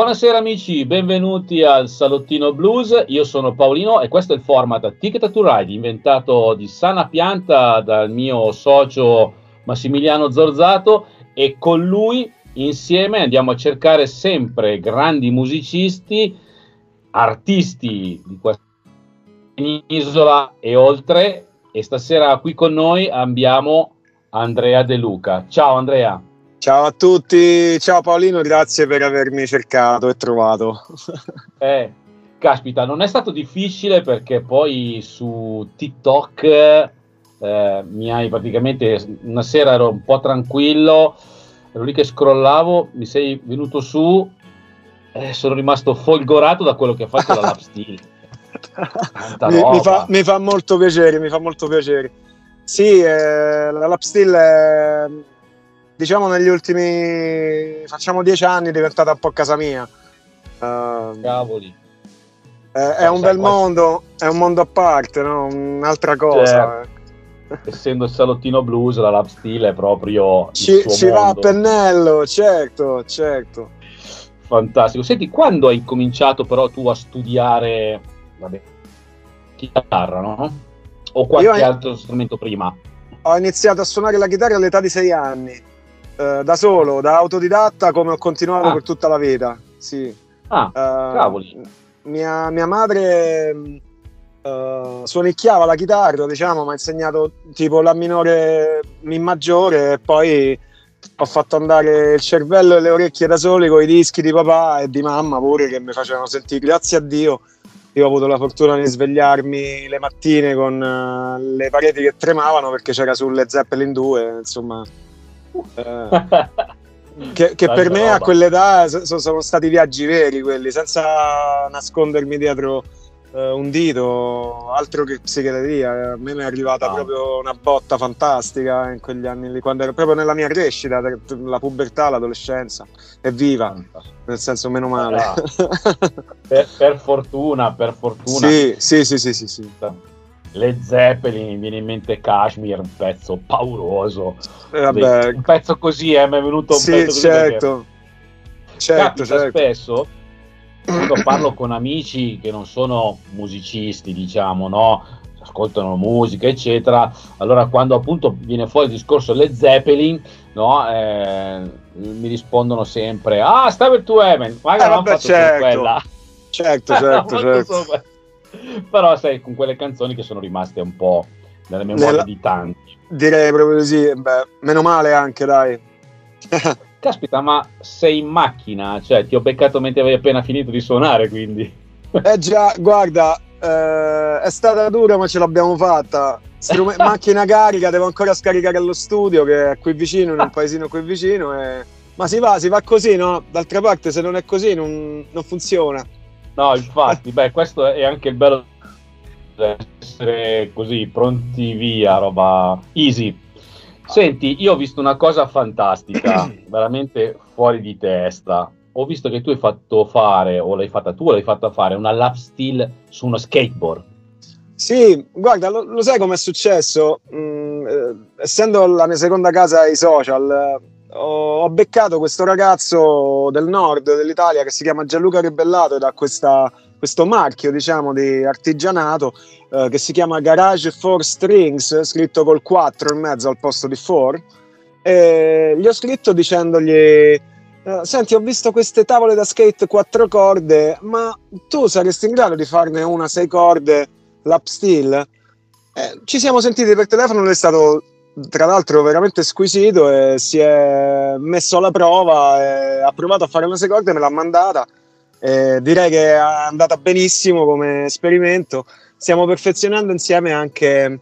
Buonasera amici, benvenuti al Salottino Blues. Io sono Paolino e questo è il format Ticket to Ride, inventato di sana pianta dal mio socio Massimiliano Zorzato e con lui insieme andiamo a cercare sempre grandi musicisti, artisti di questa isola e oltre. E stasera qui con noi abbiamo Andrea De Luca. Ciao Andrea. Ciao a tutti, ciao Paolino, grazie per avermi cercato e trovato. eh, caspita, non è stato difficile perché poi su TikTok eh, mi hai praticamente una sera ero un po' tranquillo, ero lì che scrollavo, mi sei venuto su e sono rimasto folgorato da quello che ha fatto la Lap Steel. mi, mi, fa, mi, fa, molto piacere, mi fa molto piacere. Sì, eh, la Lap Steel è, diciamo negli ultimi facciamo dieci anni è diventata un po' casa mia. Uh, Cavoli. È, è un bel mondo, è un mondo a parte, no? un'altra cosa. Certo essendo il salottino blues, la lap steel è proprio. Ci, ci va a pennello, certo, certo. Fantastico. Senti, quando hai cominciato però tu a studiare vabbè, chitarra, no? O qualche Io altro strumento prima? Ho iniziato a suonare la chitarra all'età di sei anni, eh, da solo, da autodidatta, come ho continuato ah. per tutta la vita. Sì. Ah, uh, cavoli. Mia, mia madre Uh, suonicchiava la chitarra, diciamo, mi ha insegnato tipo la minore, mi maggiore e poi ho fatto andare il cervello e le orecchie da soli con i dischi di papà e di mamma pure che mi facevano sentire, grazie a Dio. Io ho avuto la fortuna di svegliarmi le mattine con uh, le pareti che tremavano perché c'era sulle Zeppelin 2, insomma. Uh, che, che per me roba. a quell'età so, sono stati viaggi veri quelli, senza nascondermi dietro uh, un dito, altro che psichedelia. A me mi è arrivata ah. proprio una botta fantastica in quegli anni lì, quando ero proprio nella mia crescita, la pubertà, l'adolescenza. Evviva, nel senso meno male. Ah. per, per, fortuna, per fortuna. Sì, sì, sì, sì, sì. sì. Le Zeppelin, mi viene in mente Kashmir, un pezzo pauroso. Eh, vabbè. Un pezzo così, eh, mi è venuto un sì, pezzo così. Certo. Certo, certo. spesso quando parlo con amici che non sono musicisti, diciamo, no? ascoltano musica, eccetera, allora quando appunto viene fuori il discorso Led Zeppelin, no? Eh, mi rispondono sempre, ah, Stavel to Heaven, ma eh, vabbè, certo. quella. Certo, certo, certo. Però sai, con quelle canzoni che sono rimaste un po' nelle memorie Nella... di tanti. Direi proprio così, beh, meno male anche, dai. Caspita, ma sei in macchina? Cioè, ti ho beccato mentre avevi appena finito di suonare, quindi. Eh già, guarda, eh, è stata dura, ma ce l'abbiamo fatta. Strum- macchina carica, devo ancora scaricare allo studio, che è qui vicino, in un paesino qui vicino. E... Ma si va, si va così, no? D'altra parte, se non è così, non, non funziona. No, infatti, beh, questo è anche il bello di essere così pronti via, roba easy Senti, io ho visto una cosa fantastica, veramente fuori di testa. Ho visto che tu hai fatto fare, o l'hai fatta tu, o l'hai fatta fare una lap steel su uno skateboard. Sì, guarda, lo, lo sai com'è successo? Mm, eh, essendo la mia seconda casa ai social, eh, ho, beccato questo ragazzo del nord dell'Italia che si chiama Gianluca Ribellato ed ha questa, questo marchio, diciamo, di artigianato eh, che si chiama Garage 4 Strings, scritto col 4 in mezzo al posto di 4. E gli ho scritto dicendogli: eh, Senti, ho visto queste tavole da skate 4 corde, ma tu saresti in grado di farne una 6 corde lap steel? Eh, ci siamo sentiti per telefono, lui è stato tra l'altro veramente squisito e si è messo alla prova, e ha provato a fare una 6 corde, me l'ha mandata. E direi che è andata benissimo come esperimento stiamo perfezionando insieme anche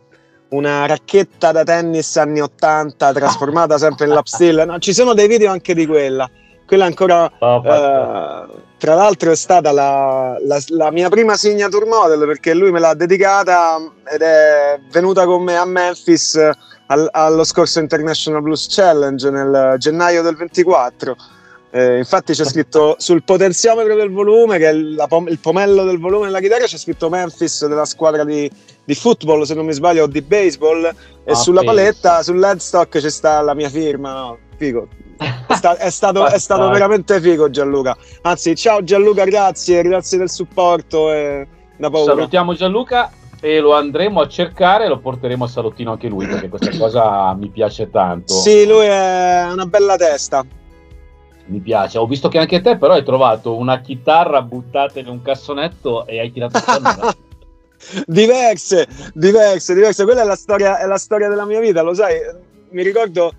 una racchetta da tennis anni 80 trasformata sempre in lap steel. No, ci sono dei video anche di quella. Quella ancora, oh, eh, tra l'altro, è stata la, la, la, mia prima signature model perché lui me l'ha dedicata ed è venuta con me a Memphis al, allo scorso International Blues Challenge nel gennaio del 24 eh, infatti c'è scritto sul potenziometro del volume, che è la, il pomello del volume della chitarra, c'è scritto Memphis della squadra di, di football, se non mi sbaglio, o di baseball, e ah, sulla penso. paletta, sull'headstock c'è sta la mia firma. No? Figo. È, sta- è stato, è stato veramente figo Gianluca. Anzi, ciao Gianluca, grazie, grazie del supporto. E da paura. Salutiamo Gianluca e lo andremo a cercare e lo porteremo a salottino anche lui perché questa cosa mi piace tanto. Sì, lui è una bella testa. Mi piace. Ho visto che anche te però hai trovato una chitarra buttata in un cassonetto e hai tirato fuori. diverse, diverse, diverse. Quella è la, storia, è la storia della mia vita, lo sai. Mi ricordo,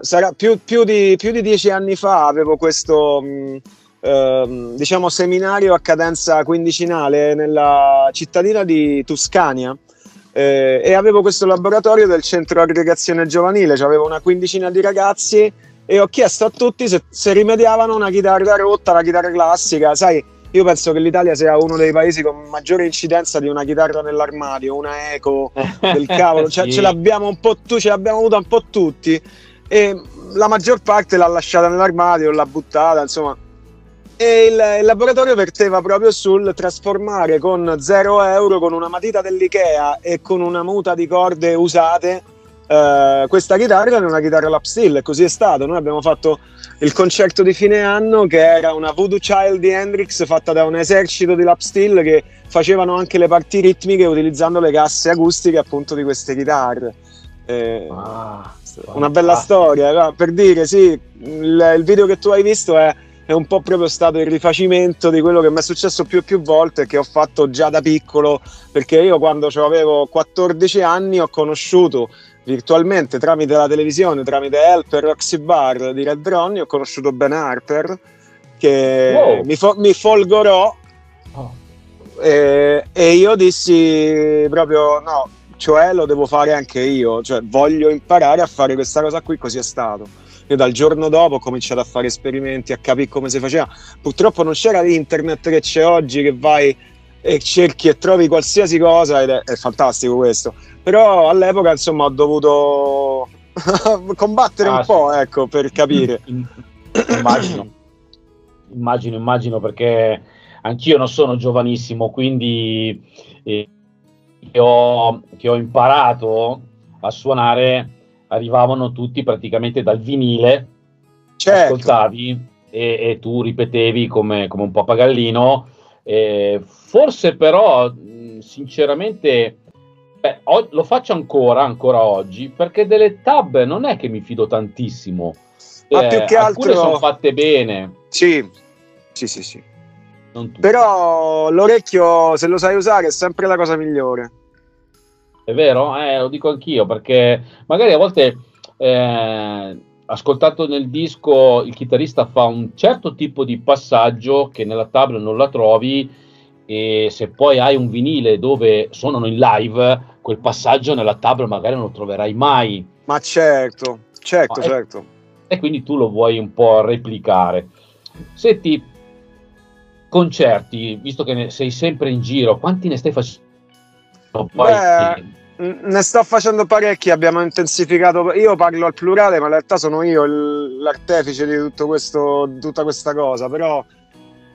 sarà più, più, di, più di dieci anni fa, avevo questo... Mh, ehm, diciamo seminario a cadenza quindicinale nella cittadina di Tuscania eh, e avevo questo laboratorio del centro aggregazione giovanile, cioè avevo una quindicina di ragazzi e ho chiesto a tutti se, se rimediavano una chitarra rotta, la chitarra classica, sai, io penso che l'Italia sia uno dei paesi con maggiore incidenza di una chitarra nell'armadio, una eco del cavolo, cioè, sì. ce l'abbiamo un po' tu, ce l'abbiamo avuta un po' tutti e la maggior parte l'ha lasciata nell'armadio, l'ha buttata, insomma. E il, il laboratorio verteva proprio sul trasformare con 0 euro, con una matita dell'Ikea e con una muta di corde usate, Uh, questa chitarra è una chitarra lap steel e così è stato. Noi abbiamo fatto il concerto di fine anno che era una Voodoo Child di Hendrix fatta da un esercito di lap steel che facevano anche le parti ritmiche utilizzando le casse acustiche appunto di queste chitarre. Eh, ah, una bella storia, per dire sì, il, il, video che tu hai visto è, è un po' proprio stato il rifacimento di quello che mi è successo più e più volte che ho fatto già da piccolo perché io quando avevo 14 anni ho conosciuto virtualmente tramite la televisione, tramite Helper Roxy Bar di Red Ronnie, ho conosciuto Ben Harper che wow. mi, fo- mi, folgorò oh. e, e, io dissi proprio no, cioè lo devo fare anche io, cioè voglio imparare a fare questa cosa qui, così è stato. Io dal giorno dopo ho cominciato a fare esperimenti, a capire come si faceva. Purtroppo non c'era l'internet che c'è oggi, che vai e cerchi e trovi qualsiasi cosa ed è, è fantastico questo. Però all'epoca insomma ho dovuto combattere ah, un sì. po' ecco, per capire. Immagino, immagino, immagino perché anch'io non sono giovanissimo, quindi eh, che, ho, che ho imparato a suonare arrivavano tutti praticamente dal vinile, certo. ascoltavi e, e, tu ripetevi come, come un papagallino eh, forse però, sinceramente, beh, ho, lo faccio ancora, ancora oggi, perché delle tab non è che mi fido tantissimo. Ma eh, più che altro sono fatte bene. Sì, sì, sì, sì. Però l'orecchio, se lo sai usare, è sempre la cosa migliore. È vero? Eh, lo dico anch'io, perché magari a volte... Eh, ascoltato nel disco il chitarrista fa un certo tipo di passaggio che nella tabla non la trovi e se poi hai un vinile dove suonano in live quel passaggio nella tabla magari non lo troverai mai. Ma certo certo Ma certo. e, e quindi tu lo vuoi un po' replicare. Senti concerti visto che sei sempre in giro quanti ne stai facendo? Beh, ne sto facendo parecchi, abbiamo intensificato. Io parlo al plurale, ma in realtà sono io l'artefice di tutto questo, tutta questa cosa. Però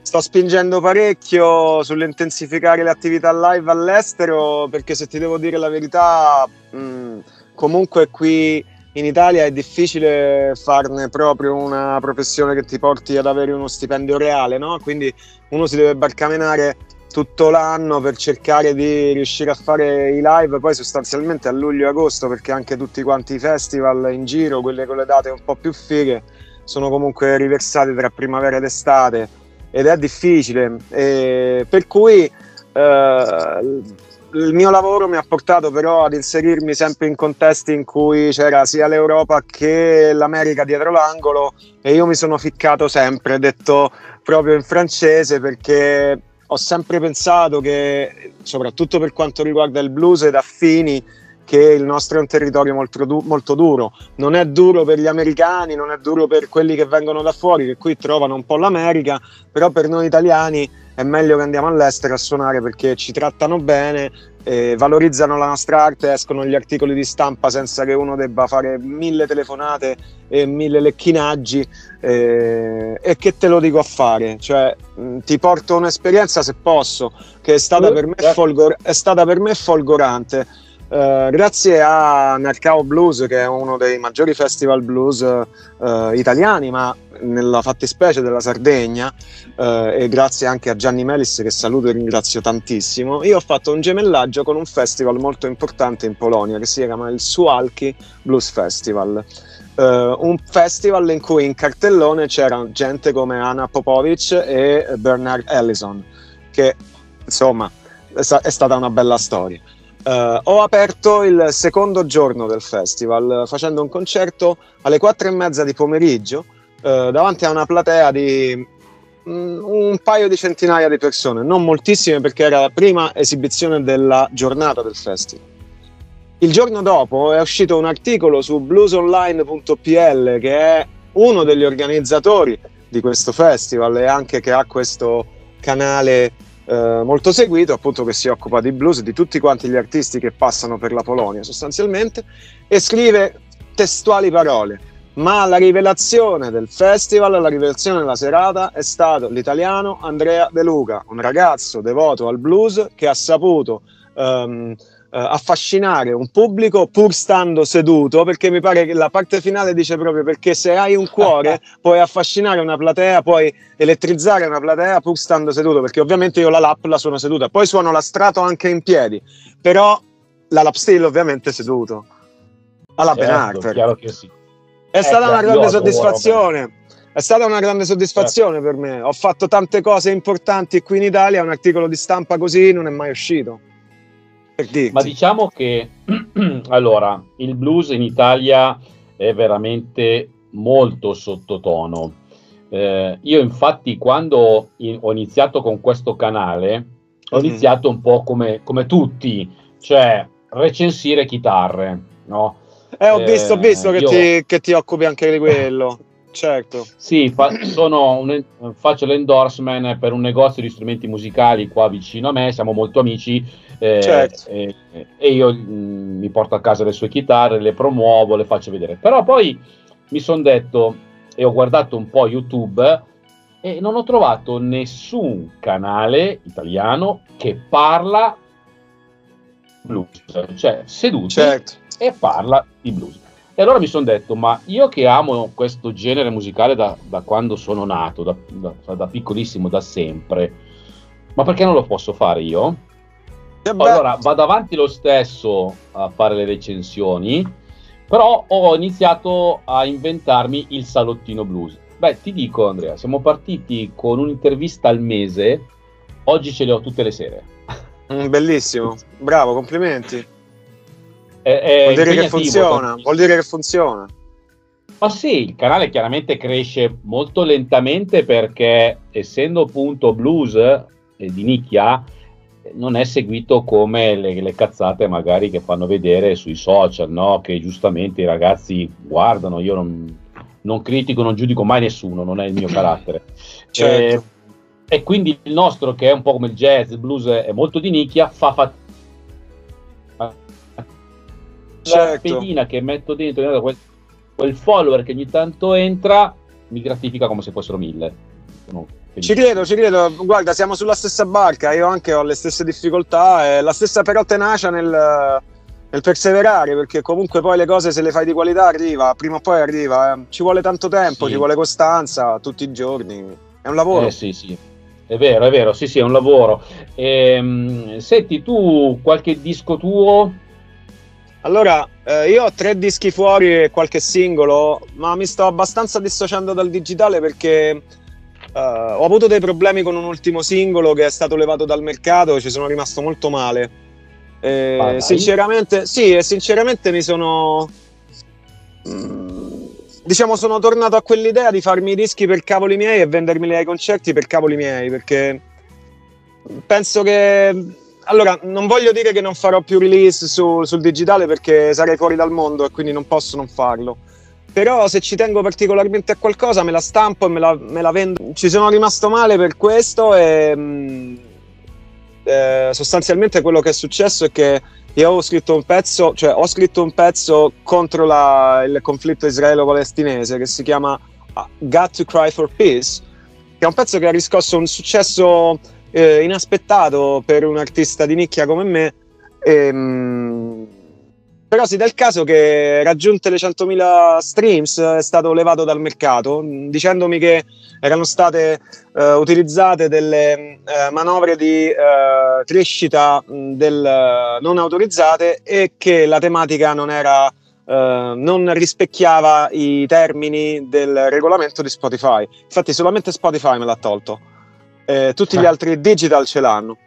sto spingendo parecchio sull'intensificare le attività live all'estero, perché se ti devo dire la verità, mh, comunque qui in Italia è difficile farne proprio una professione che ti porti ad avere uno stipendio reale, no? Quindi uno si deve barcamenare tutto l'anno per cercare di riuscire a fare i live poi sostanzialmente a luglio e agosto perché anche tutti quanti i festival in giro, quelle con le date un po' più fighe, sono comunque riversati tra primavera ed estate ed è difficile. E per cui eh, il mio lavoro mi ha portato però ad inserirmi sempre in contesti in cui c'era sia l'Europa che l'America dietro l'angolo e io mi sono ficcato sempre, detto proprio in francese perché ho sempre pensato che, soprattutto per quanto riguarda il blues ed affini, che il nostro è un territorio molto, du- molto, duro. Non è duro per gli americani, non è duro per quelli che vengono da fuori, che qui trovano un po' l'America, però per noi italiani è meglio che andiamo all'estero a suonare perché ci trattano bene, eh, valorizzano la nostra arte, escono gli articoli di stampa senza che uno debba fare mille telefonate e mille lecchinaggi eh, e che te lo dico a fare, cioè mh, ti porto un'esperienza se posso, che è stata, per me, folgor- è stata per me folgorante. Uh, grazie a Narcao Blues, che è uno dei maggiori festival blues uh, italiani, ma nella fattispecie della Sardegna, uh, e grazie anche a Gianni Melis, che saluto e ringrazio tantissimo, io ho fatto un gemellaggio con un festival molto importante in Polonia che si chiama il Sualki Blues Festival. un festival in cui in cartellone c'era gente come Anna Popovic e Bernard Ellison, che insomma è stata una bella storia. Uh, ho aperto il secondo giorno del festival facendo un concerto alle quattro e mezza di pomeriggio uh, davanti a una platea di um, un paio di centinaia di persone, non moltissime perché era la prima esibizione della giornata del festival. Il giorno dopo è uscito un articolo su bluesonline.pl che è uno degli organizzatori di questo festival e anche che ha questo canale eh, molto seguito, appunto che si occupa di blues, di tutti quanti gli artisti che passano per la Polonia sostanzialmente, e scrive testuali parole. Ma la rivelazione del festival, la rivelazione della serata è stato l'italiano Andrea De Luca, un ragazzo devoto al blues che ha saputo um, eh, affascinare un pubblico pur stando seduto, perché mi pare che la parte finale dice proprio perché se hai un cuore puoi affascinare una platea, puoi elettrizzare una platea pur stando seduto, perché ovviamente io la lap la suono seduta, poi suono la strato anche in piedi, però la lap steel ovviamente seduto. Alla certo, Ben sì. È stata eh, una grande soddisfazione. È stata una grande soddisfazione certo. per me. Ho fatto tante cose importanti qui in Italia, un articolo di stampa così non è mai uscito. Ma diciamo che allora il blues in Italia è veramente molto sottotono. Eh, io infatti quando in, ho iniziato con questo canale ho mm. iniziato un po' come, come, tutti, cioè recensire chitarre, no? Eh, ho visto, ho visto che, io... ti, che ti occupi anche di quello. Certo. Sì, fa, un, faccio l'endorsement per un negozio di strumenti musicali qua vicino a me, siamo molto amici eh, certo. e, e, io mh, mm, mi porto a casa le sue chitarre, le promuovo, le faccio vedere. Però poi mi sono detto e ho guardato un po' YouTube e non ho trovato nessun canale italiano che parla blues, cioè seduto certo. e parla di blues. E allora mi sono detto, ma io che amo questo genere musicale da, da quando sono nato, da, da, da, piccolissimo, da sempre, ma perché non lo posso fare io? Allora vado avanti lo stesso a fare le recensioni, però ho iniziato a inventarmi il salottino blues. Beh, ti dico Andrea, siamo partiti con un'intervista al mese, oggi ce le ho tutte le sere. Mm, bellissimo, bravo, complimenti. È, è vuol dire che funziona, vuol dire che funziona. Ma sì, il canale chiaramente cresce molto lentamente perché essendo appunto blues eh, di nicchia non è seguito come le, le, cazzate magari che fanno vedere sui social, no? che giustamente i ragazzi guardano, io non, non critico, non giudico mai nessuno, non è il mio carattere. Certo. Eh, e quindi il nostro, che è un po' come il jazz, il blues è molto di nicchia, fa fatica certo. la pedina che metto dentro, quel, quel, follower che ogni tanto entra, mi gratifica come se fossero mille. Ci credo, ci credo. Guarda, siamo sulla stessa barca. Io anche ho le stesse difficoltà, e la stessa però tenacia nel, nel, perseverare, perché comunque poi le cose se le fai di qualità arriva, prima o poi arriva. Eh. Ci vuole tanto tempo, sì. ci vuole costanza tutti i giorni. È un lavoro. Eh, sì, sì. È vero, è vero, sì, sì, è un lavoro. Ehm, senti, tu qualche disco tuo allora, eh, io ho tre dischi fuori e qualche singolo, ma mi sto abbastanza dissociando dal digitale perché eh, ho avuto dei problemi con un ultimo singolo che è stato levato dal mercato e ci sono rimasto molto male. E sinceramente, sì, e sinceramente mi sono. Mm, diciamo, sono tornato a quell'idea di farmi i dischi per cavoli miei e vendermeli ai concerti per cavoli miei perché penso che allora, non voglio dire che non farò più release su, sul digitale perché sarei fuori dal mondo e quindi non posso non farlo. Però se ci tengo particolarmente a qualcosa me la stampo e me la, me la vendo. Ci sono rimasto male per questo e mh, mm, eh, sostanzialmente quello che è successo è che io ho scritto un pezzo, cioè ho scritto un pezzo contro la, il conflitto israelo-palestinese che si chiama uh, Got to Cry for Peace, che è un pezzo che ha riscosso un successo eh, inaspettato per un artista di nicchia come me. E, ehm, mh, Però si dà il caso che raggiunte le 100.000 streams è stato levato dal mercato dicendomi che erano state eh, utilizzate delle eh, manovre di eh, crescita del, non autorizzate e che la tematica non era Uh, non rispecchiava i termini del regolamento di Spotify. Infatti, solamente Spotify me l'ha tolto, eh, tutti gli altri digital ce l'hanno.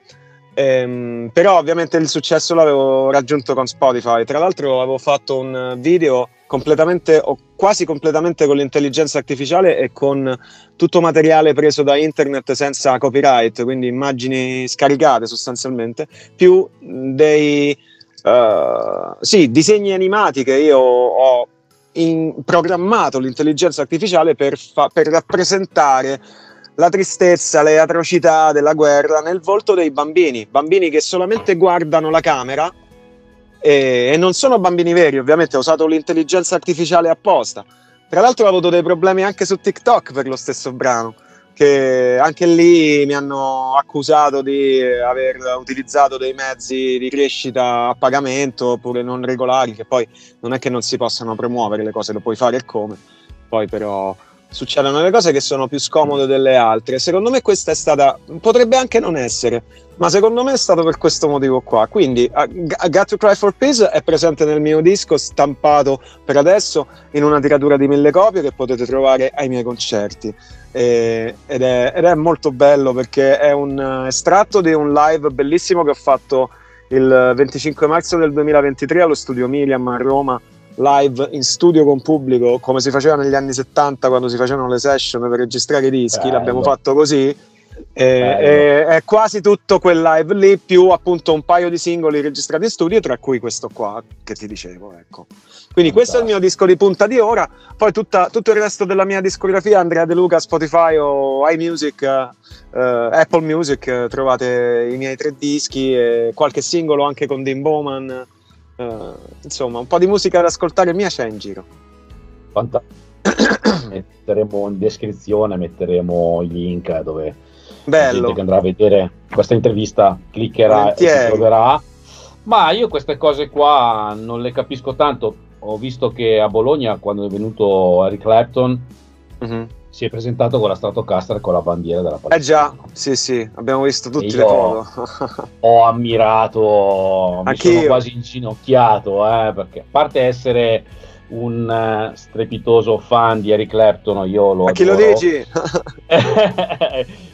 Ehm, però ovviamente il successo l'avevo raggiunto con Spotify. Tra l'altro avevo fatto un video completamente o quasi completamente con l'intelligenza artificiale e con tutto materiale preso da internet senza copyright, quindi immagini scaricate sostanzialmente, più dei uh, sì, disegni animati che io ho programmato l'intelligenza artificiale per, fa- per rappresentare la tristezza, le atrocità della guerra nel volto dei bambini, bambini che solamente guardano la camera e, e non sono bambini veri, ovviamente ho usato l'intelligenza artificiale apposta. Tra l'altro ho avuto dei problemi anche su TikTok per lo stesso brano, che anche lì mi hanno accusato di aver utilizzato dei mezzi di crescita a pagamento oppure non regolari, che poi non è che non si possano promuovere le cose, lo puoi fare e come, poi però succedono delle cose che sono più scomode delle altre. Secondo me questa è stata, potrebbe anche non essere, ma secondo me è stato per questo motivo qua. Quindi uh, Got to Cry for Peace è presente nel mio disco, stampato per adesso in una tiratura di mille copie che potete trovare ai miei concerti. E, ed, è, ed, è, molto bello perché è un estratto di un live bellissimo che ho fatto il 25 marzo del 2023 allo studio Miriam a Roma live in studio con pubblico come si faceva negli anni 70 quando si facevano le session per registrare i dischi, Bello. l'abbiamo fatto così. E, è quasi tutto quel live lì più appunto un paio di singoli registrati in studio tra cui questo qua che ti dicevo ecco. Quindi questo è il mio disco di punta di ora. Poi tutta, tutto il resto della mia discografia Andrea De Luca Spotify o iMusic uh, Apple Music trovate i miei tre dischi e qualche singolo anche con Dean Bowman Uh, insomma, un po' di musica da ascoltare mia c'è in giro. Fantastico. metteremo in descrizione, metteremo i link dove Bello. la gente che andrà a vedere questa intervista cliccherà Volentieri. e troverà. Ma io queste cose qua non le capisco tanto. Ho visto che a Bologna, quando è venuto Eric Clapton, uh-huh si è presentato con la Stratocaster con la bandiera della Palestina. Eh già, sì, sì, abbiamo visto tutte le foto. ho ammirato, mi sono quasi inginocchiato, eh, perché a parte essere un uh, strepitoso fan di Eric Clapton, io lo A chi lo dici?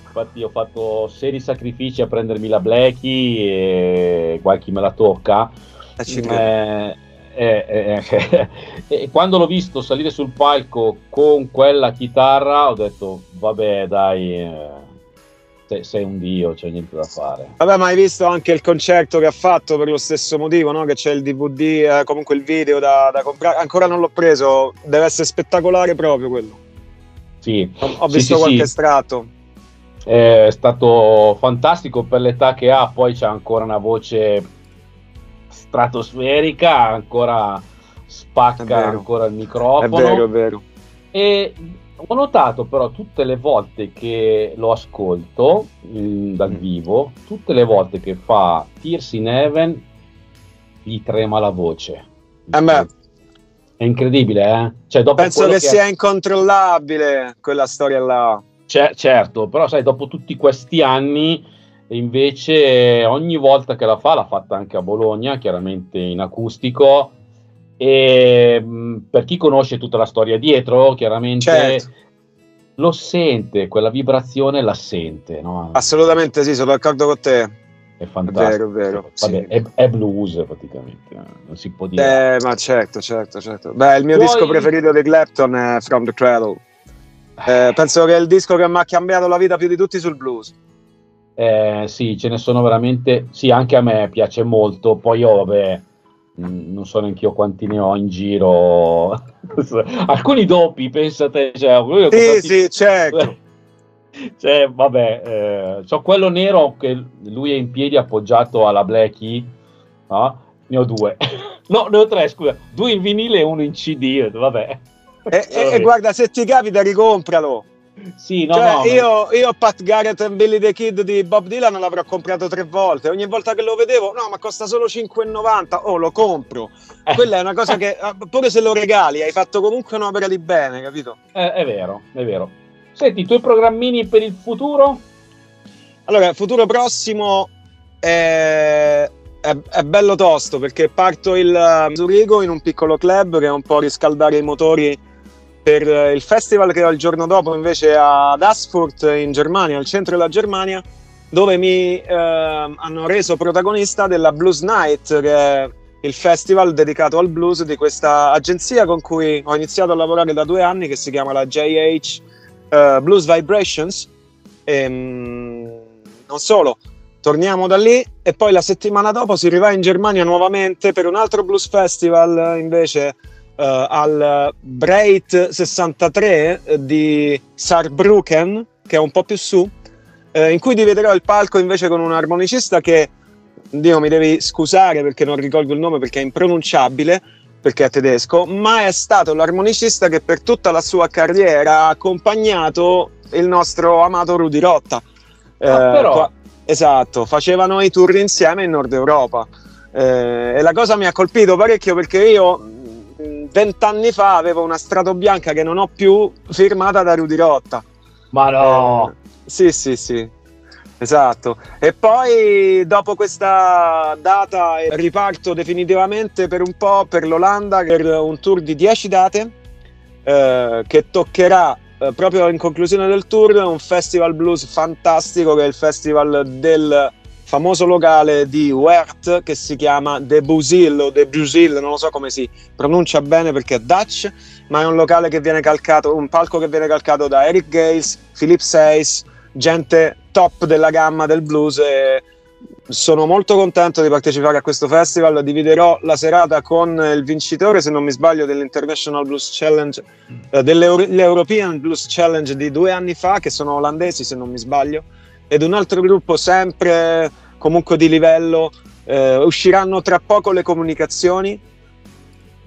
Infatti ho fatto seri sacrifici a prendermi la Blacky e qualche me la tocca. Eh, eh, eh, eh e quando l'ho visto salire sul palco con quella chitarra ho detto vabbè dai eh, sei un dio c'è niente da fare. Vabbè ma hai visto anche il concerto che ha fatto per lo stesso motivo no? che c'è il dvd eh, comunque il video da, da, comprare. Ancora non l'ho preso deve essere spettacolare proprio quello. Sì. Ho, ho visto sì, qualche sì. estratto è stato fantastico per l'età che ha poi c'è ancora una voce stratosferica, ancora spacca ancora il microfono. È vero, è vero. E ho notato però tutte le volte che lo ascolto mh, dal mm. vivo, tutte le volte che fa Tears in Heaven, gli trema la voce. Eh è incredibile, eh? Cioè, Penso che, che, sia incontrollabile quella storia là. C- certo, però sai, dopo tutti questi anni e invece ogni volta che la fa, l'ha fatta anche a Bologna, chiaramente in acustico, e mh, per chi conosce tutta la storia dietro, chiaramente certo. lo sente, quella vibrazione la sente. No? Assolutamente sì, sono d'accordo con te. È fantastico. È vero, è vero. Vabbè, sì. è, è, blues praticamente, non si può dire. Eh, ma certo, certo, certo. Beh, il mio Poi... disco preferito di Clapton è From the Cradle. Eh, penso che è il disco che mi ha cambiato la vita più di tutti sul blues. Eh, sì, ce ne sono veramente. Sì, anche a me piace molto. Poi io, vabbè, mm, non so neanche io quanti ne ho in giro. Alcuni doppi, pensate. Cioè, sì, sì, certo. cioè, vabbè, eh, c'ho quello nero che lui è in piedi appoggiato alla Blackie. No? Ne ho due. no, ne ho tre, scusa. Due in vinile e uno in CD. Vabbè. E, e, e guarda, se ti capita, ricompralo Sì, no, cioè, no, io, io Pat Garrett e Billy the Kid di Bob Dylan l'avrò comprato tre volte. Ogni volta che lo vedevo, no, ma costa solo 5,90. Oh, lo compro. Eh. Quella è una cosa che, ah, pure se lo regali, hai fatto comunque un'opera di bene, capito? Eh, è vero, è vero. Senti, i tuoi programmini per il futuro? Allora, il futuro prossimo è, è, è, bello tosto perché parto il Zurigo in un piccolo club che è un po' riscaldare i motori per il festival che ho il giorno dopo invece ad Asfurt in Germania, al centro della Germania, dove mi eh, hanno reso protagonista della Blues Night, che è il festival dedicato al blues di questa agenzia con cui ho iniziato a lavorare da due anni, che si chiama la JH eh, Blues Vibrations. E, ehm, non solo, torniamo da lì e poi la settimana dopo si rivà in Germania nuovamente per un altro blues festival invece al Breit 63 di Saarbrücken, che è un po' più su, uh, in cui dividerò il palco invece con un armonicista che, Dio mi devi scusare perché non ricordo il nome perché è impronunciabile, perché è tedesco, ma è stato l'armonicista che per tutta la sua carriera ha accompagnato il nostro amato Rudy Rotta. Ah, eh, però... qua, esatto, facevano i tour insieme in Nord Europa. Eh, e la cosa mi ha colpito parecchio perché io vent'anni fa avevo una strato bianca che non ho più firmata da Rudy Rotta. Ma no! Eh, sì, sì, sì. Esatto. E poi dopo questa data riparto definitivamente per un po' per l'Olanda per un tour di 10 date eh, che toccherà eh, proprio in conclusione del tour un festival blues fantastico che è il festival del famoso locale di Wert che si chiama De Busil o De Busil, non lo so come si pronuncia bene perché è Dutch, ma è un locale che viene calcato, un palco che viene calcato da Eric Gales, Philip Seis, gente top della gamma del blues e sono molto contento di partecipare a questo festival. Dividerò la serata con il vincitore, se non mi sbaglio, dell'International Blues Challenge, eh, dell'European Blues Challenge di due anni fa, che sono olandesi, se non mi sbaglio ed un altro gruppo sempre comunque di livello. Eh, usciranno tra poco le comunicazioni.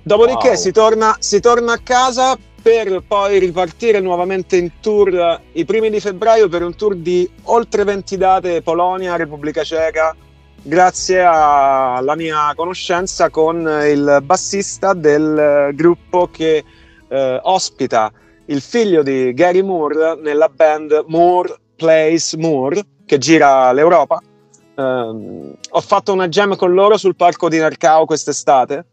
Dopodiché wow. si, torna, si torna a casa per poi ripartire nuovamente in tour i primi di febbraio per un tour di oltre 20 date Polonia, Repubblica Ceca, grazie alla mia conoscenza con il bassista del gruppo che eh, ospita il figlio di Gary Moore nella band Moore Place Moore che gira l'Europa. Um, ho fatto una jam con loro sul parco di Narcao quest'estate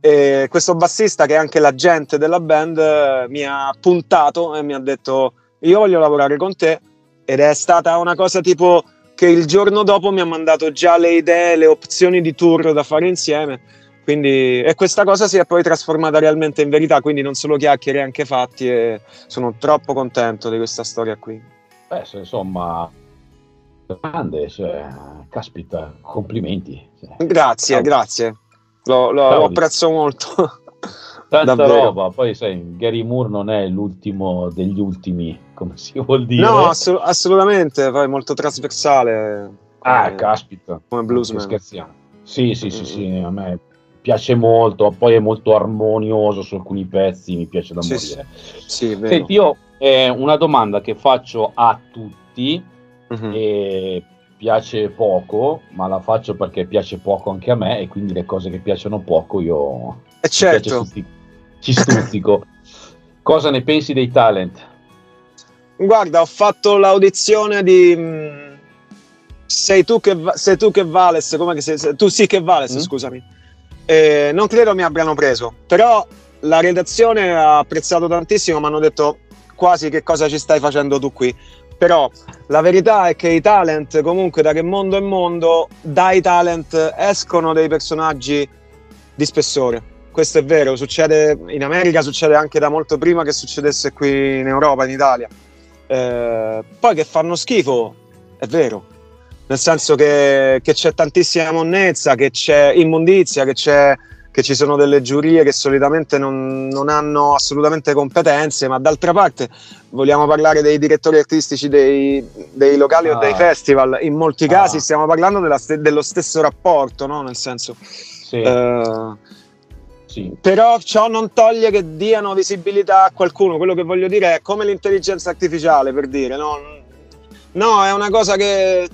e questo bassista che è anche l'agente della band eh, mi ha puntato e mi ha detto io voglio lavorare con te ed è stata una cosa tipo che il giorno dopo mi ha mandato già le idee, le opzioni di tour da fare insieme. Quindi, e questa cosa si è poi trasformata realmente in verità, quindi non solo chiacchiere, anche fatti e sono troppo contento di questa storia qui. Beh, insomma, grande, cioè, caspita, complimenti. Cioè. Grazie, Ciao. grazie, lo, lo, lo, apprezzo molto. Tanta Davvero. roba, poi sai, Gary Moore non è l'ultimo degli ultimi, come si vuol dire. No, ass- assolutamente, poi molto trasversale. Come, ah, caspita. Come bluesman. Scherziamo. Sì, sì, sì, sì, a me piace molto, poi è molto armonioso su alcuni pezzi, mi piace da sì, morire. Sì, sì Senti, io eh, una domanda che faccio a tutti uh-huh. e piace poco, ma la faccio perché piace poco anche a me e quindi le cose che piacciono poco io eh certo. ci stuzzico. Cosa ne pensi dei talent? Guarda, ho fatto l'audizione di mm, sei tu che, sei tu che Vales, come che sei, tu sì che Vales, mm. scusami eh, non credo mi abbiano preso, però la redazione ha apprezzato tantissimo, mi hanno detto quasi che cosa ci stai facendo tu qui. Però la verità è che i talent, comunque, da che mondo è mondo, dai talent escono dei personaggi di spessore. Questo è vero, succede in America, succede anche da molto prima che succedesse qui in Europa, in Italia. Eh, poi che fanno schifo, è vero, nel senso che, che c'è tantissima monnezza, che c'è immondizia, che, c'è, che, ci sono delle giurie che solitamente non, non, hanno assolutamente competenze, ma d'altra parte vogliamo parlare dei direttori artistici dei, dei locali ah. o dei ah. festival, in molti casi ah. stiamo parlando st- dello stesso rapporto, no? nel senso... Sì. Uh, Sì. Però ciò non toglie che diano visibilità a qualcuno. Quello che voglio dire è come l'intelligenza artificiale, per dire, no? No, è una cosa che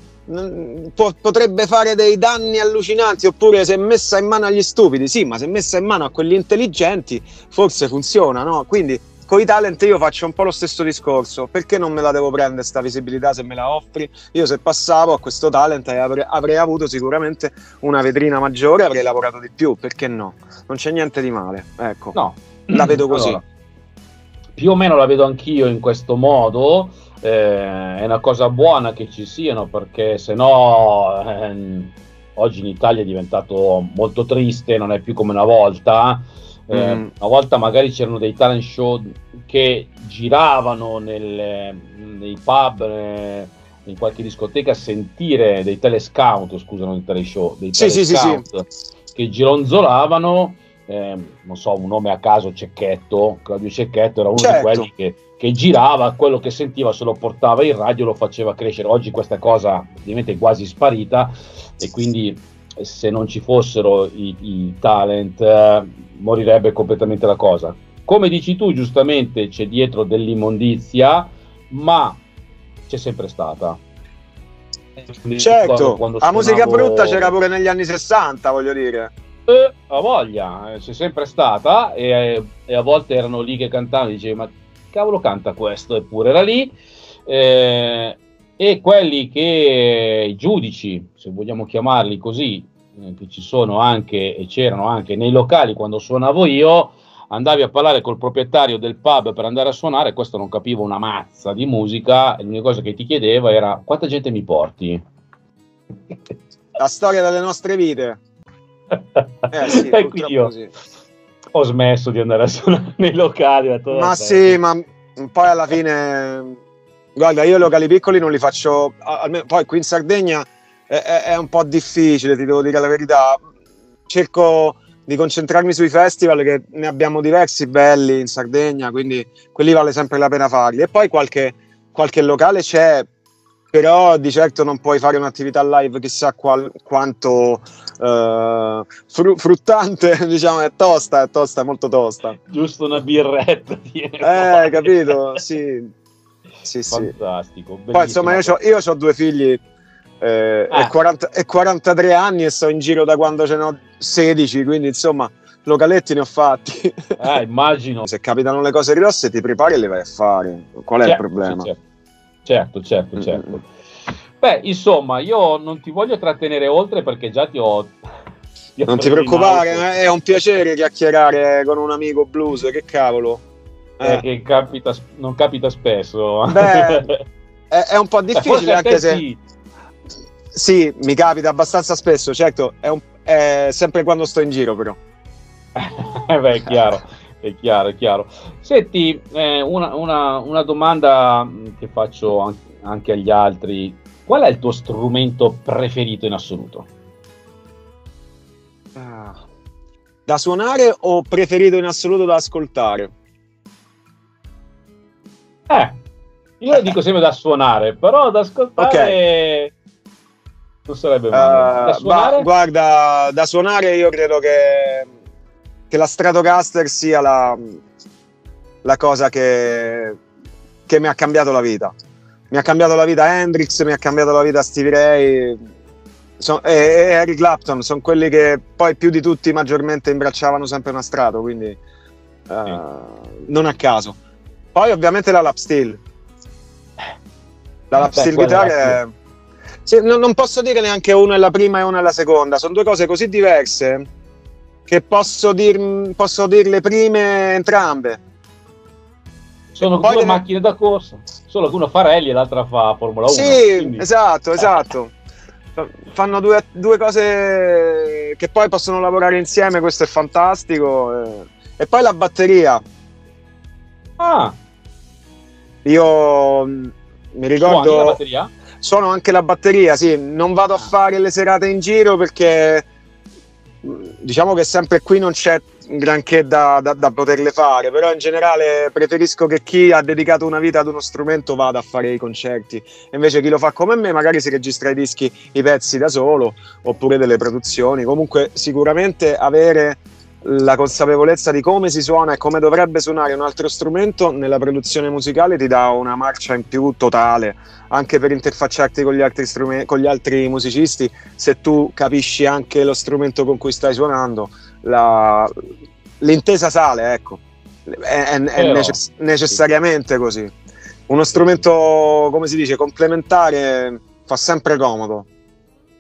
potrebbe fare dei danni allucinanti oppure se messa in mano agli stupidi. Sì ma se messa in mano a quelli intelligenti forse funziona no? quindi con i talent io faccio un po' lo stesso discorso. Perché non me la devo prendere questa visibilità se me la offri? Io se passavo a questo talent avrei, avrei avuto sicuramente una vetrina maggiore avrei lavorato di più perché no? Non c'è niente di male ecco. No. La vedo così. allora, più o meno la vedo anch'io in questo modo eh, è una cosa buona che ci siano perché se no ehm, oggi in Italia è diventato molto triste, non è più come una volta. Eh, mm. Una volta magari c'erano dei talent show che giravano nelle, nei pub, eh, in qualche discoteca a sentire dei telescout, scusano, dei teleshow, dei sì, telescout sì, sì, che gironzolavano eh, non so, un nome a caso, Cecchetto, Claudio Cecchetto era uno certo. di quelli che, che, girava, quello che sentiva se lo portava in radio lo faceva crescere. Oggi questa cosa diventa quasi sparita e quindi se non ci fossero i, i talent eh, morirebbe completamente la cosa. Come dici tu, giustamente c'è dietro dell'immondizia, ma c'è sempre stata. Certo, la musica brutta c'era pure negli anni 60, voglio dire eh, a voglia, eh, c'è sempre stata e, e, a volte erano lì che cantavano, dicevi ma cavolo canta questo, eppure era lì. Eh, e quelli che i giudici, se vogliamo chiamarli così, eh, che ci sono anche e c'erano anche nei locali quando suonavo io, andavi a parlare col proprietario del pub per andare a suonare, questo non capiva una mazza di musica, l'unica cosa che ti chiedeva era quanta gente mi porti? La storia delle nostre vite. Eh sì, e quindi io sì. Ho smesso di andare a suonare nei locali. Ma sì, ma poi alla fine, guarda, io i locali piccoli non li faccio, almeno, poi qui in Sardegna è, è, è un po' difficile, ti devo dire la verità. Cerco di concentrarmi sui festival che ne abbiamo diversi belli in Sardegna, quindi quelli vale sempre la pena farli. E poi qualche, qualche locale c'è, però di certo non puoi fare un'attività live chissà qual, quanto uh, fru- fruttante, diciamo, è tosta, è tosta, è molto tosta. Giusto una birretta. Eh, capito? Sì. Sì, Fantastico. Sì. Poi insomma io ho due figli eh, ah. e, 40, e 43 anni e sto in giro da quando ce ne ho 16, quindi insomma localetti ne ho fatti. Eh, immagino. Se capitano le cose grosse ti prepari e le vai a fare. Qual è certo, il problema? Certo. Certo, certo, certo. Mm-hmm. Beh, insomma, io non ti voglio trattenere oltre perché già ti ho... Ti ho non ti preoccupare, è un piacere chiacchierare con un amico blues, che cavolo. Eh. Eh, che capita, non capita spesso. Beh, è, è, un po' difficile anche se... Sì. sì. mi capita abbastanza spesso, certo, è, un, è sempre quando sto in giro però. Beh, è chiaro è chiaro, è chiaro. Senti, eh, una, una, una, domanda che faccio anche agli altri. Qual è il tuo strumento preferito in assoluto? Ah, da suonare o preferito in assoluto da ascoltare? Eh, io dico sempre da suonare, però da ascoltare okay. non sarebbe male. Uh, da suonare? guarda, da suonare io credo che che la Stratocaster sia la, la cosa che, che, mi ha cambiato la vita. Mi ha cambiato la vita Hendrix, mi ha cambiato la vita Stevie Ray so, e, e, Eric Clapton, sono quelli che poi più di tutti maggiormente imbracciavano sempre una Strato, quindi uh, sì. non a caso. Poi ovviamente la lap steel. La lap steel guitar è... Sì, non, non posso dire neanche una è la prima e una è la seconda, sono due cose così diverse che posso, dir, posso dirle prime entrambe. Sono due deve... macchine da corsa, solo che uno fa rally e l'altra fa Formula 1. Sì, quindi... esatto, esatto. Fanno due, due, cose che poi possono lavorare insieme, questo è fantastico. E, e poi la batteria. Ah. Io mm, mi ricordo... Suoni la batteria? Suono anche la batteria, sì. Non vado a ah. fare le serate in giro perché diciamo che sempre qui non c'è granché da, da, da, poterle fare, però in generale preferisco che chi ha dedicato una vita ad uno strumento vada a fare i concerti, invece chi lo fa come me magari si registra i dischi, i pezzi da solo, oppure delle produzioni. Comunque sicuramente avere la consapevolezza di come si suona e come dovrebbe suonare un altro strumento nella produzione musicale ti dà una marcia in più totale, anche per interfacciarti con gli altri, strumen- con gli altri musicisti, se tu capisci anche lo strumento con cui stai suonando, la... l'intesa sale, ecco, è, è, è necess- necessariamente così. Uno strumento, come si dice, complementare fa sempre comodo.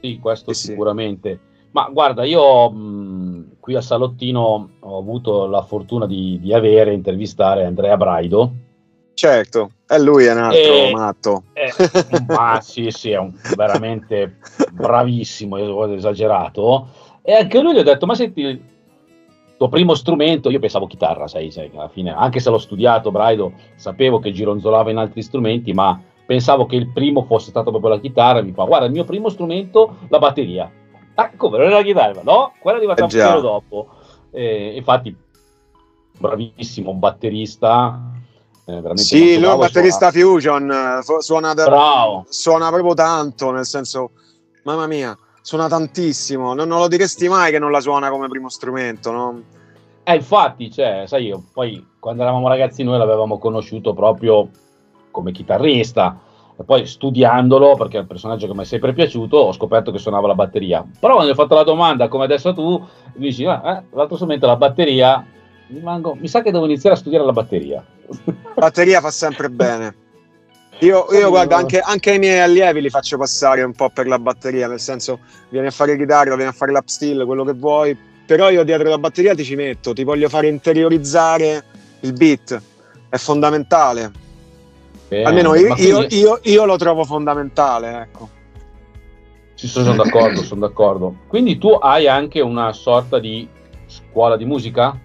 Sì, questo sì, sicuramente. Ma guarda, io mh, qui a Salottino ho avuto la fortuna di, di avere, intervistare Andrea Braido. Certo, è lui è un altro e, matto. È, ma sì, sì, è un, veramente bravissimo, esagerato. E anche lui gli ho detto, ma senti, il tuo primo strumento, io pensavo chitarra, sai, sai, alla fine, anche se l'ho studiato, Braido, sapevo che gironzolava in altri strumenti, ma pensavo che il primo fosse stato proprio la chitarra, mi fa, guarda, il mio primo strumento, la batteria Ah, come? Non era la chitarra? No, quella è arrivata eh, un po' dopo. Eh, infatti, bravissimo, un batterista. Eh, sì, lui è un batterista suona... fusion, eh, suona, da... suona proprio tanto, nel senso, mamma mia, suona tantissimo. Non, non, lo diresti mai che non la suona come primo strumento, no? Eh, infatti, cioè, sai, io poi quando eravamo ragazzi noi l'avevamo conosciuto proprio come chitarrista e poi studiandolo, perché è un personaggio che mi è sempre piaciuto, ho scoperto che suonava la batteria. Però quando gli ho fatto la domanda, come adesso tu, mi dici, ah, eh, l'altro strumento è la batteria, rimango, mi sa che devo iniziare a studiare la batteria. Batteria fa sempre bene. Io, io guarda, anche, anche, ai miei allievi li faccio passare un po' per la batteria, nel senso, vieni a fare chitarra, vieni a fare l'upstill, quello che vuoi, però io dietro la batteria ti ci metto, ti voglio fare interiorizzare il beat, è fondamentale Bene, Almeno io, io, io, io, lo trovo fondamentale, ecco. Sì, sono d'accordo, sono d'accordo. Quindi tu hai anche una sorta di scuola di musica?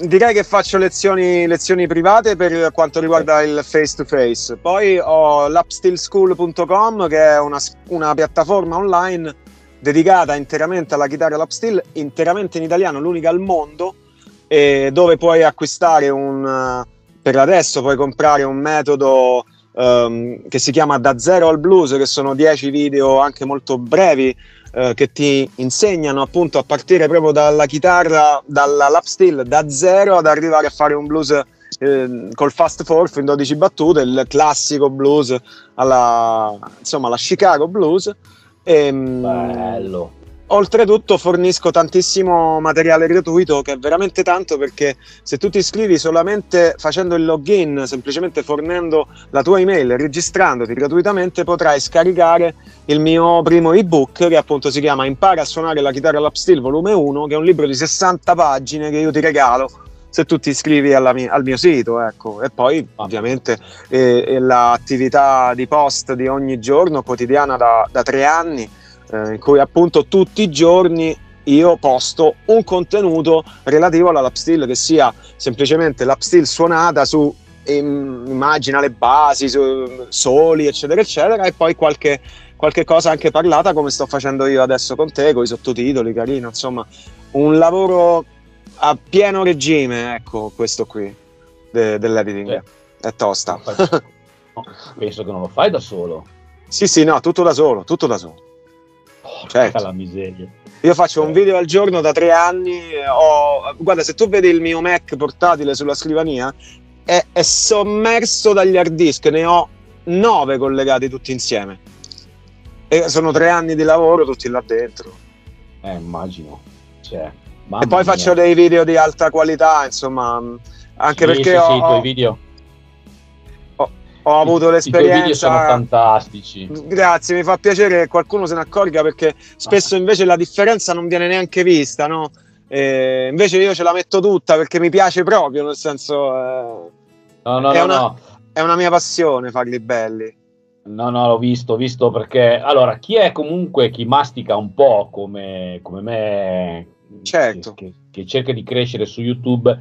Direi che faccio lezioni, lezioni private per quanto riguarda il face to face. Poi ho l'upstillschool.com che è una, una piattaforma online dedicata interamente alla chitarra l'upstill, interamente in italiano, l'unica al mondo, dove puoi acquistare un, per adesso puoi comprare un metodo um, che si chiama Da Zero al Blues, che sono 10 video anche molto brevi uh, che ti insegnano appunto a partire proprio dalla chitarra, dalla lap steel da zero ad arrivare a fare un blues eh, col fast fourth in 12 battute, il classico blues alla, insomma, la Chicago blues. E, ehm, Bello Oltretutto fornisco tantissimo materiale gratuito che è veramente tanto perché se tu ti iscrivi solamente facendo il login, semplicemente fornendo la tua email, registrandoti gratuitamente, potrai scaricare il mio primo ebook che appunto si chiama Impara a suonare la chitarra lap volume 1, che è un libro di 60 pagine che io ti regalo se tu ti iscrivi mia, al mio sito, ecco. E poi ovviamente eh, l'attività di post di ogni giorno, quotidiana da, da tre anni, eh, in cui appunto tutti i giorni io posto un contenuto relativo alla lapstill che sia semplicemente lapstill suonata su immagina le basi, su, soli, eccetera, eccetera, e poi qualche, qualche cosa anche parlata come sto facendo io adesso con te, con i sottotitoli, carino, insomma, un lavoro a pieno regime, ecco, questo qui de, dell'editing. Eh. È tosta. penso che non lo fai da solo. Sì, sì, no, tutto da solo, tutto da solo. Certo. la miseria. Io faccio un eh. video al giorno da tre anni. Ho... Guarda, se tu vedi il mio Mac portatile sulla scrivania, è, è sommerso dagli hard disk. Ne ho nove collegati tutti insieme. E sono tre anni di lavoro tutti là dentro. Eh, immagino. Cioè, e poi mia. faccio dei video di alta qualità, insomma, anche sì, perché sì, ho, sì, i tuoi video ho avuto l'esperienza. I video sono fantastici. Grazie, mi fa piacere che qualcuno se ne accorga perché spesso invece la differenza non viene neanche vista, no? E invece io ce la metto tutta perché mi piace proprio, nel senso. Eh, no, no, è, no, una, no. è una mia passione farli belli. No, no, l'ho visto, visto perché allora chi è comunque chi mastica un po' come, come me, certo. che, che, che cerca di crescere su YouTube,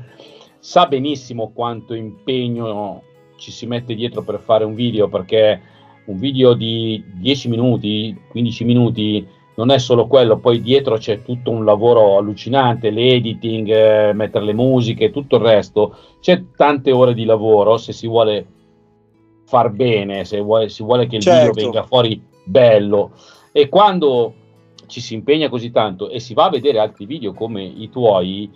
sa benissimo quanto impegno ci si mette dietro per fare un video perché un video di 10 minuti, 15 minuti non è solo quello, poi dietro c'è tutto un lavoro allucinante, l'editing, eh, mettere le musiche, tutto il resto, c'è tante ore di lavoro se si vuole far bene, se vuole, si vuole che il certo. video venga fuori bello. E quando ci si impegna così tanto e si va a vedere altri video come i tuoi,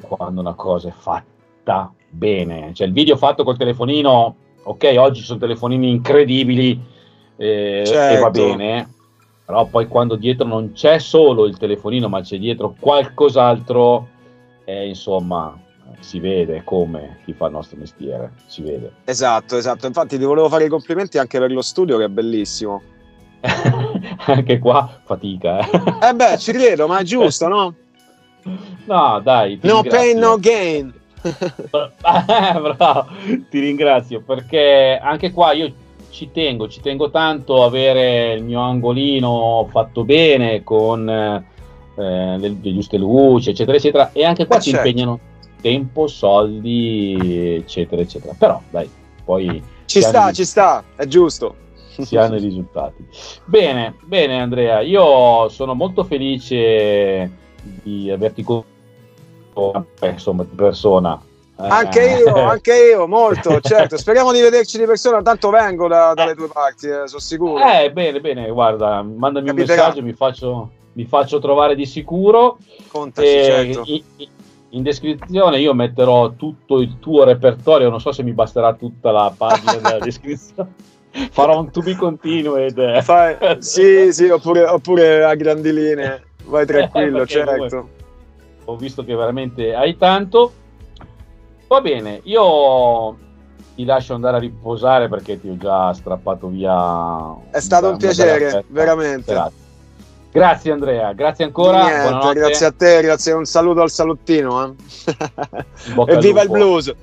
quando una cosa è fatta bene, cioè il video fatto col telefonino, ok, oggi sono telefonini incredibili eh, certo. e va certo. bene, però poi quando dietro non c'è solo il telefonino, ma c'è dietro qualcos'altro, eh, insomma, si vede come chi fa il nostro mestiere, si vede. Esatto, esatto. Infatti ti volevo fare i complimenti anche per lo studio che è bellissimo. anche qua fatica. Eh, eh beh, ci credo, ma è giusto, no? No, dai. No ringrazio. pain, no gain. Bravo, ti ringrazio perché anche qua io ci tengo, ci tengo tanto a avere il mio angolino fatto bene con eh, le, le, giuste luci, eccetera, eccetera. E anche qua ci certo. impegnano tempo, soldi, eccetera, eccetera. Però dai, poi... Ci sta, ci sta, è giusto. Si hanno i risultati. Bene, bene Andrea, io sono molto felice di averti conosciuto, insomma, di persona. Anche io, anche io, molto, certo. Speriamo di vederci di persona, tanto vengo da, dalle tue parti, eh, sono sicuro. Eh, bene, bene, guarda, mandami Capiterà. un messaggio, mi faccio, mi faccio trovare di sicuro. Contaci, e, certo. in, in descrizione io metterò tutto il tuo repertorio, non so se mi basterà tutta la pagina della descrizione. Farò un to be continued. Fai, sì, sì, oppure, oppure, a grandi linee. Vai tranquillo, eh, certo. Ho visto che veramente hai tanto. Va bene, io ti lascio andare a riposare perché ti ho già strappato via. È stato un piacere, veramente. Grazie. Grazie Andrea, grazie ancora. Niente, grazie a te, grazie, un saluto al salottino. Eh. Evviva il blues!